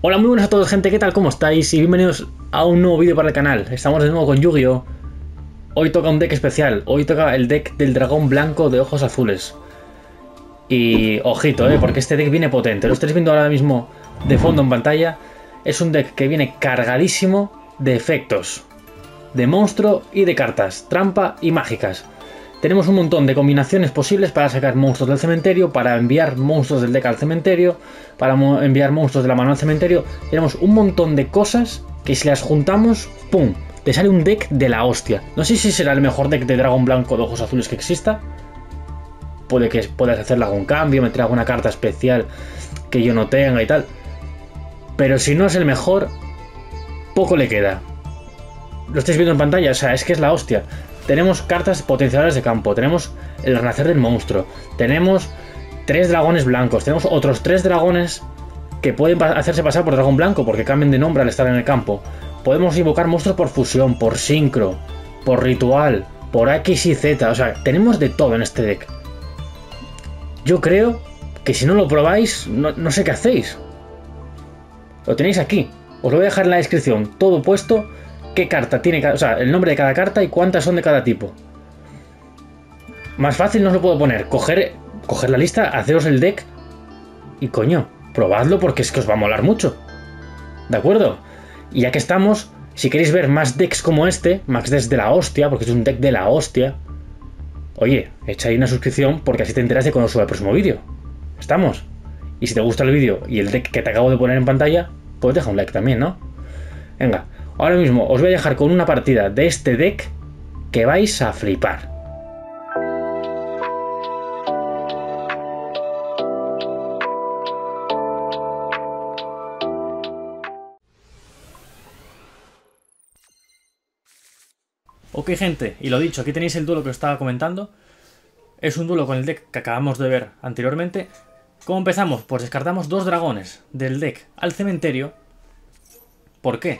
Hola, muy buenas a todos gente, ¿qué tal? ¿Cómo estáis? Y bienvenidos a un nuevo vídeo para el canal. Estamos de nuevo con Yu-Gi-Oh! Hoy toca un deck especial, hoy toca el deck del dragón blanco de ojos azules. Y ojito, ¿eh? porque este deck viene potente. Lo estáis viendo ahora mismo de fondo en pantalla. Es un deck que viene cargadísimo de efectos, de monstruo y de cartas, trampa y mágicas. Tenemos un montón de combinaciones posibles para sacar monstruos del cementerio, para enviar monstruos del deck al cementerio, para enviar monstruos de la mano al cementerio. Tenemos un montón de cosas que si las juntamos, ¡pum! Te sale un deck de la hostia. No sé si será el mejor deck de dragón blanco de ojos azules que exista. Puede que puedas hacerle algún cambio, meter alguna carta especial que yo no tenga y tal. Pero si no es el mejor, poco le queda. Lo estáis viendo en pantalla, o sea, es que es la hostia. Tenemos cartas potenciadoras de campo, tenemos el renacer del monstruo, tenemos tres dragones blancos, tenemos otros tres dragones que pueden hacerse pasar por dragón blanco porque cambian de nombre al estar en el campo. Podemos invocar monstruos por fusión, por sincro, por ritual, por X y Z. O sea, tenemos de todo en este deck. Yo creo que si no lo probáis, no, no sé qué hacéis. Lo tenéis aquí. Os lo voy a dejar en la descripción, todo puesto qué carta tiene, o sea, el nombre de cada carta y cuántas son de cada tipo. Más fácil no os lo puedo poner. Coger, coger la lista, haceros el deck y coño, probadlo porque es que os va a molar mucho. ¿De acuerdo? Y ya que estamos, si queréis ver más decks como este, Max Decks de la hostia, porque es un deck de la hostia, oye, echa ahí una suscripción porque así te enteras de cuando suba el próximo vídeo. ¿Estamos? Y si te gusta el vídeo y el deck que te acabo de poner en pantalla, pues deja un like también, ¿no? Venga, Ahora mismo os voy a dejar con una partida de este deck que vais a flipar. Ok gente, y lo dicho, aquí tenéis el duelo que os estaba comentando. Es un duelo con el deck que acabamos de ver anteriormente. ¿Cómo empezamos? Pues descartamos dos dragones del deck al cementerio. ¿Por qué?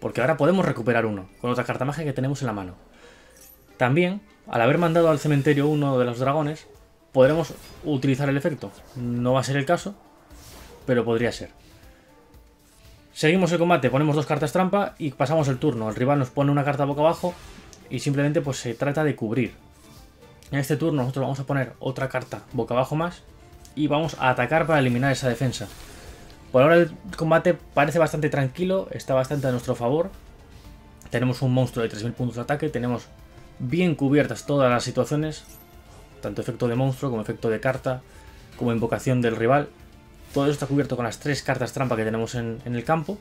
Porque ahora podemos recuperar uno, con otra carta mágica que tenemos en la mano. También, al haber mandado al cementerio uno de los dragones, podremos utilizar el efecto. No va a ser el caso, pero podría ser. Seguimos el combate, ponemos dos cartas trampa y pasamos el turno. El rival nos pone una carta boca abajo y simplemente pues se trata de cubrir. En este turno nosotros vamos a poner otra carta boca abajo más y vamos a atacar para eliminar esa defensa. Por ahora el combate parece bastante tranquilo, está bastante a nuestro favor. Tenemos un monstruo de 3000 puntos de ataque, tenemos bien cubiertas todas las situaciones, tanto efecto de monstruo como efecto de carta, como invocación del rival. Todo eso está cubierto con las tres cartas trampa que tenemos en, en el campo.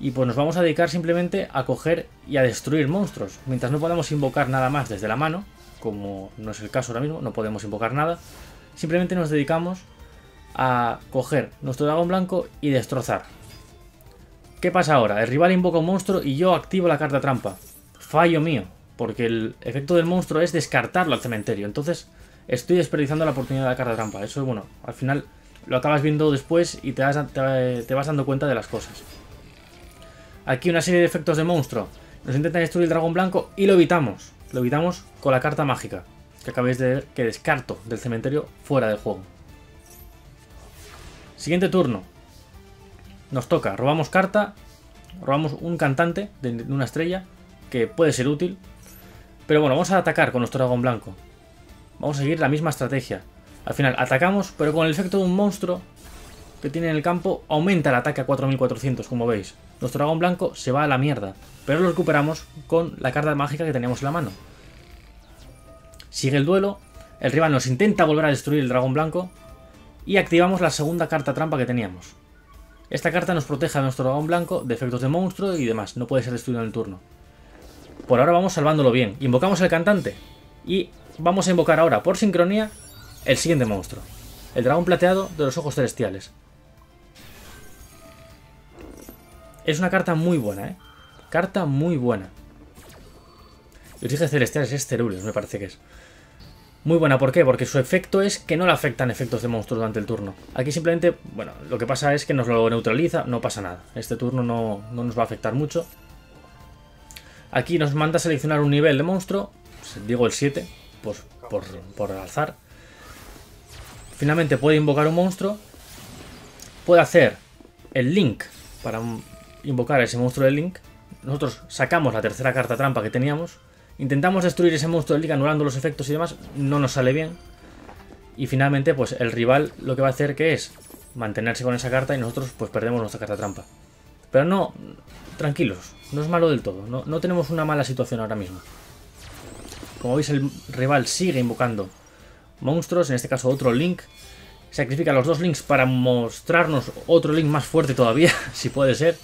Y pues nos vamos a dedicar simplemente a coger y a destruir monstruos. Mientras no podamos invocar nada más desde la mano, como no es el caso ahora mismo, no podemos invocar nada, simplemente nos dedicamos a coger nuestro dragón blanco y destrozar. ¿Qué pasa ahora? El rival invoca un monstruo y yo activo la carta trampa. Fallo mío, porque el efecto del monstruo es descartarlo al cementerio. Entonces estoy desperdiciando la oportunidad de la carta trampa. Eso, bueno, al final lo acabas viendo después y te vas, dando cuenta de las cosas. Aquí una serie de efectos de monstruo. Nos intentan destruir el dragón blanco y lo evitamos. Lo evitamos con la carta mágica, que acabéis de ver que descarto del cementerio fuera del juego. Siguiente turno. Nos toca, robamos carta, robamos un cantante de una estrella, que puede ser útil. Pero bueno, vamos a atacar con nuestro dragón blanco. Vamos a seguir la misma estrategia. Al final atacamos, pero con el efecto de un monstruo que tiene en el campo, aumenta el ataque a 4400, como veis. Nuestro dragón blanco se va a la mierda, pero lo recuperamos con la carta mágica que teníamos en la mano. Sigue el duelo, el rival nos intenta volver a destruir el dragón blanco, y activamos la segunda carta trampa que teníamos. Esta carta nos protege a nuestro dragón blanco de efectos de monstruo y demás, no puede ser destruido en el turno. Por ahora vamos salvándolo bien. Invocamos el cantante y vamos a invocar ahora, por sincronía, el siguiente monstruo. El dragón plateado de los ojos celestiales. Es una carta muy buena, ¿eh? Carta muy buena. Los dije celestiales es Cerules, me parece que es. Muy buena, ¿por qué? Porque su efecto es que no le afectan efectos de monstruos durante el turno. Aquí simplemente, bueno, lo que pasa es que nos lo neutraliza, no pasa nada. Este turno no, nos va a afectar mucho. Aquí nos manda a seleccionar un nivel de monstruo, digo el 7, pues por, por alzar. Finalmente puede invocar un monstruo. Puede hacer el Link para invocar a ese monstruo del Link. Nosotros sacamos la tercera carta trampa que teníamos. Intentamos destruir ese monstruo del Link anulando los efectos y demás. No nos sale bien. Y finalmente, pues el rival lo que va a hacer que es mantenerse con esa carta y nosotros pues perdemos nuestra carta trampa. Pero no, tranquilos, no es malo del todo. No, no tenemos una mala situación ahora mismo. Como veis, el rival sigue invocando monstruos, en este caso otro Link. Sacrifica los dos Links para mostrarnos otro Link más fuerte todavía, si puede ser.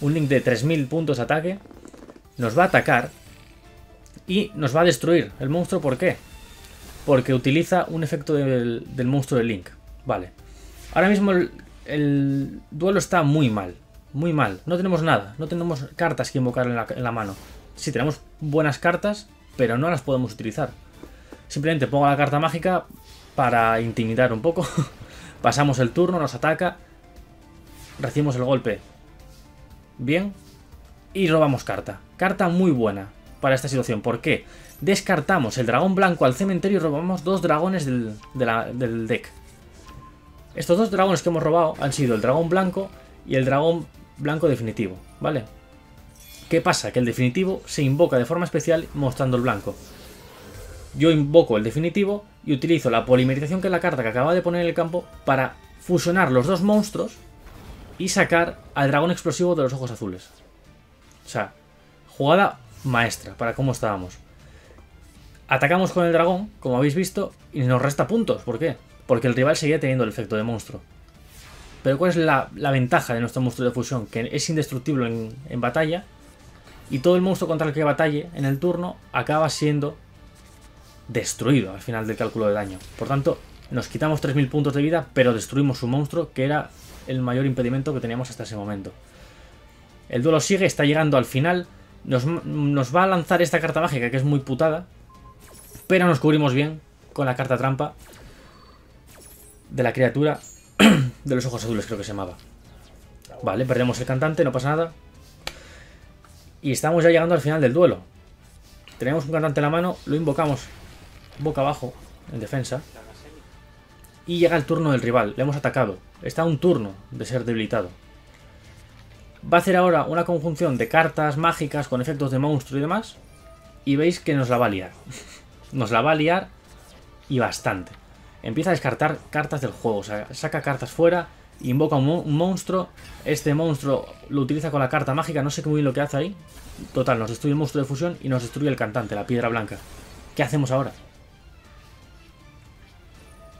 Un Link de 3000 puntos de ataque. Nos va a atacar y nos va a destruir el monstruo. ¿Por qué? Porque utiliza un efecto del, monstruo de Link. Vale. Ahora mismo el, duelo está muy mal. Muy mal. No tenemos nada. No tenemos cartas que invocar en la, en la mano. Sí, tenemos buenas cartas, pero no las podemos utilizar. Simplemente pongo la carta mágica para intimidar un poco. Pasamos el turno, nos ataca. Recibimos el golpe. Bien. Y robamos carta. Carta muy buena para esta situación. ¿Por qué? Descartamos el dragón blanco al cementerio y robamos dos dragones del, deck. Estos dos dragones que hemos robado han sido el dragón blanco y el dragón blanco definitivo, ¿vale? ¿Qué pasa? Que el definitivo se invoca de forma especial mostrando el blanco. Yo invoco el definitivo y utilizo la polimerización, que es la carta que acaba de poner en el campo, para fusionar los dos monstruos y sacar al dragón explosivo de los ojos azules. O sea, jugada maestra para cómo estábamos. Atacamos con el dragón, como habéis visto, y nos resta puntos. ¿Por qué? Porque el rival seguía teniendo el efecto de monstruo. Pero ¿cuál es la, ventaja de nuestro monstruo de fusión? Que es indestructible en, batalla y todo el monstruo contra el que batalle en el turno acaba siendo destruido al final del cálculo de daño. Por tanto, nos quitamos 3.000 puntos de vida, pero destruimos su monstruo, que era el mayor impedimento que teníamos hasta ese momento. El duelo sigue, está llegando al final. Nos, va a lanzar esta carta mágica, que es muy putada. Pero nos cubrimos bien con la carta trampa de la criatura de los ojos azules, creo que se llamaba. Vale, perdemos el cantante, no pasa nada. Y estamos ya llegando al final del duelo. Tenemos un cantante en la mano, lo invocamos boca abajo, en defensa. Y llega el turno del rival. Le hemos atacado. Está un turno de ser debilitado. Va a hacer ahora una conjunción de cartas mágicas con efectos de monstruo y demás. Y veis que nos la va a liar. nos la va a liar y bastante. Empieza a descartar cartas del juego. O sea, saca cartas fuera, invoca un, monstruo. Este monstruo lo utiliza con la carta mágica. No sé muy bien lo que hace ahí. Total, nos destruye el monstruo de fusión y nos destruye el cantante, la piedra blanca. ¿Qué hacemos ahora?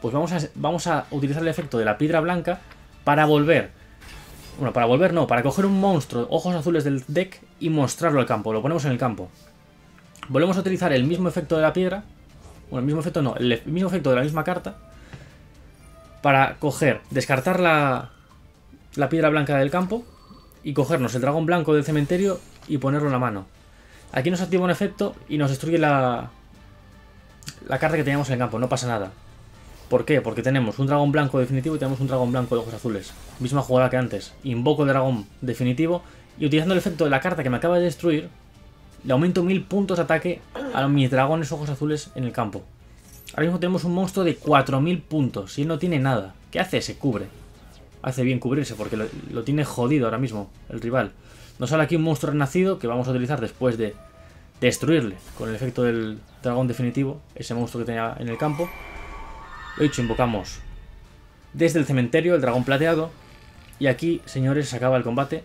pues vamos a, vamos a utilizar el efecto de la piedra blanca para volver. Bueno, para volver no, para coger un monstruo, ojos azules del deck y mostrarlo al campo. Lo ponemos en el campo. Volvemos a utilizar el mismo efecto de la piedra. Bueno, el mismo efecto no, el mismo efecto de la misma carta. Para coger, descartar la, la piedra blanca del campo y cogernos el dragón blanco del cementerio y ponerlo en la mano. Aquí nos activa un efecto y nos destruye la, la carta que teníamos en el campo, no pasa nada. ¿Por qué? Porque tenemos un dragón blanco definitivo y tenemos un dragón blanco de ojos azules. Misma jugada que antes. Invoco el dragón definitivo y utilizando el efecto de la carta que me acaba de destruir, le aumento mil puntos de ataque a mis dragones ojos azules en el campo. Ahora mismo tenemos un monstruo de 4000 puntos y él no tiene nada. ¿Qué hace? Se cubre. Hace bien cubrirse porque lo, lo tiene jodido ahora mismo el rival. Nos sale aquí un monstruo renacido que vamos a utilizar después de destruirle con el efecto del dragón definitivo, ese monstruo que tenía en el campo. Lo dicho, invocamos desde el cementerio el dragón plateado. Y aquí, señores, se acaba el combate.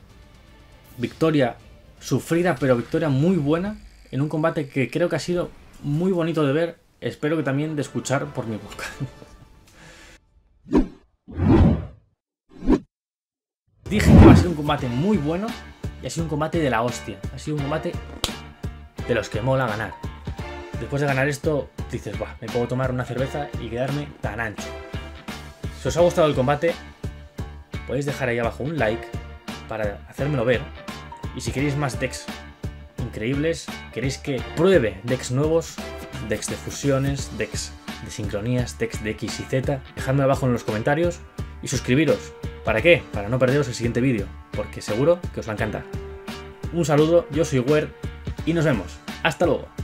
Victoria sufrida, pero victoria muy buena. En un combate que creo que ha sido muy bonito de ver. Espero que también de escuchar por mi boca. Dije que iba a ser un combate muy bueno. Y ha sido un combate de la hostia. Ha sido un combate de los que mola ganar. Después de ganar esto, dices, va, me puedo tomar una cerveza y quedarme tan ancho. Si os ha gustado el combate, podéis dejar ahí abajo un like para hacérmelo ver. Y si queréis más decks increíbles, queréis que pruebe decks nuevos, decks de fusiones, decks de sincronías, decks de X y Z, dejadme abajo en los comentarios y suscribiros. ¿Para qué? Para no perderos el siguiente vídeo, porque seguro que os va a encantar. Un saludo, yo soy Wer y nos vemos. Hasta luego.